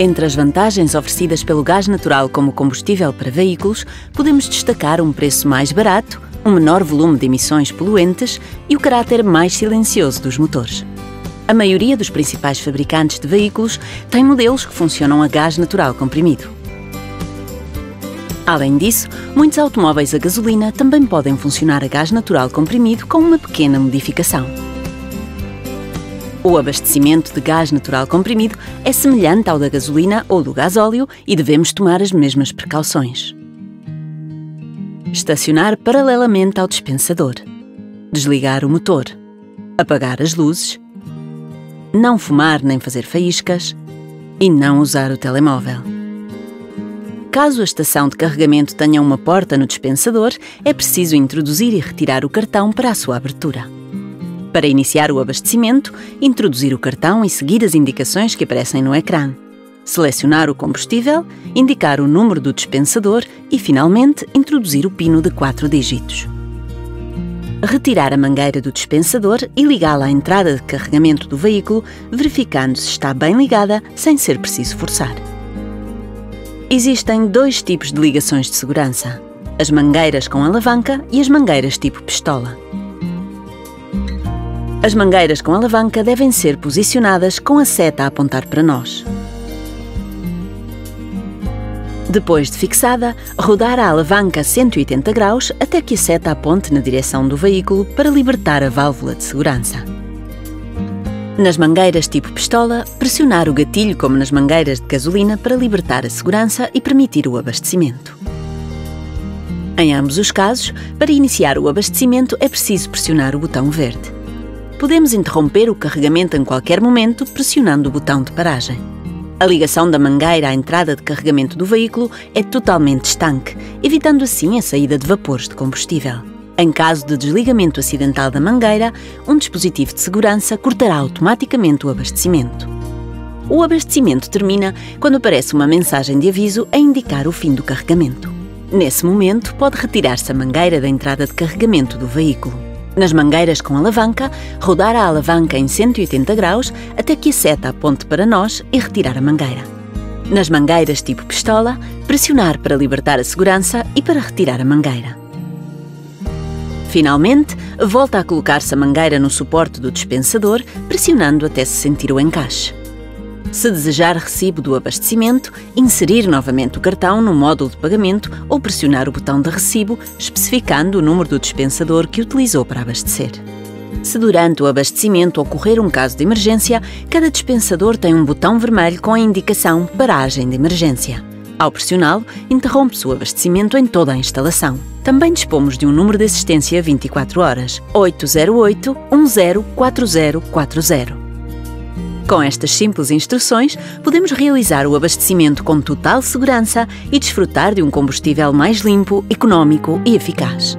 Entre as vantagens oferecidas pelo gás natural como combustível para veículos, podemos destacar um preço mais barato, um menor volume de emissões poluentes e o caráter mais silencioso dos motores. A maioria dos principais fabricantes de veículos tem modelos que funcionam a gás natural comprimido. Além disso, muitos automóveis a gasolina também podem funcionar a gás natural comprimido com uma pequena modificação. O abastecimento de gás natural comprimido é semelhante ao da gasolina ou do gasóleo e devemos tomar as mesmas precauções. Estacionar paralelamente ao dispensador. Desligar o motor. Apagar as luzes. Não fumar nem fazer faíscas. E não usar o telemóvel. Caso a estação de carregamento tenha uma porta no dispensador, é preciso introduzir e retirar o cartão para a sua abertura. Para iniciar o abastecimento, introduzir o cartão e seguir as indicações que aparecem no ecrã. Selecionar o combustível, indicar o número do dispensador e, finalmente, introduzir o pino de 4 dígitos. Retirar a mangueira do dispensador e ligá-la à entrada de carregamento do veículo, verificando se está bem ligada sem ser preciso forçar. Existem dois tipos de ligações de segurança: as mangueiras com alavanca e as mangueiras tipo pistola. As mangueiras com alavanca devem ser posicionadas com a seta a apontar para nós. Depois de fixada, rodar a alavanca a 180 graus até que a seta aponte na direção do veículo para libertar a válvula de segurança. Nas mangueiras tipo pistola, pressionar o gatilho como nas mangueiras de gasolina para libertar a segurança e permitir o abastecimento. Em ambos os casos, para iniciar o abastecimento é preciso pressionar o botão verde podemos interromper o carregamento em qualquer momento pressionando o botão de paragem. A ligação da mangueira à entrada de carregamento do veículo é totalmente estanque, evitando assim a saída de vapores de combustível. Em caso de desligamento acidental da mangueira, um dispositivo de segurança cortará automaticamente o abastecimento. O abastecimento termina quando aparece uma mensagem de aviso a indicar o fim do carregamento. Nesse momento, pode retirar-se a mangueira da entrada de carregamento do veículo. Nas mangueiras com alavanca, rodar a alavanca em 180 graus até que a seta aponte para nós e retirar a mangueira. Nas mangueiras tipo pistola, pressionar para libertar a segurança e para retirar a mangueira. Finalmente, volta a colocar-se a mangueira no suporte do dispensador, pressionando até se sentir o encaixe. Se desejar recibo do abastecimento, inserir novamente o cartão no módulo de pagamento ou pressionar o botão de recibo, especificando o número do dispensador que utilizou para abastecer. Se durante o abastecimento ocorrer um caso de emergência, cada dispensador tem um botão vermelho com a indicação Paragem de Emergência. Ao pressioná-lo, interrompe-se o abastecimento em toda a instalação. Também dispomos de um número de assistência 24 horas 808 104040. Com estas simples instruções, podemos realizar o abastecimento com total segurança e desfrutar de um combustível mais limpo, económico e eficaz.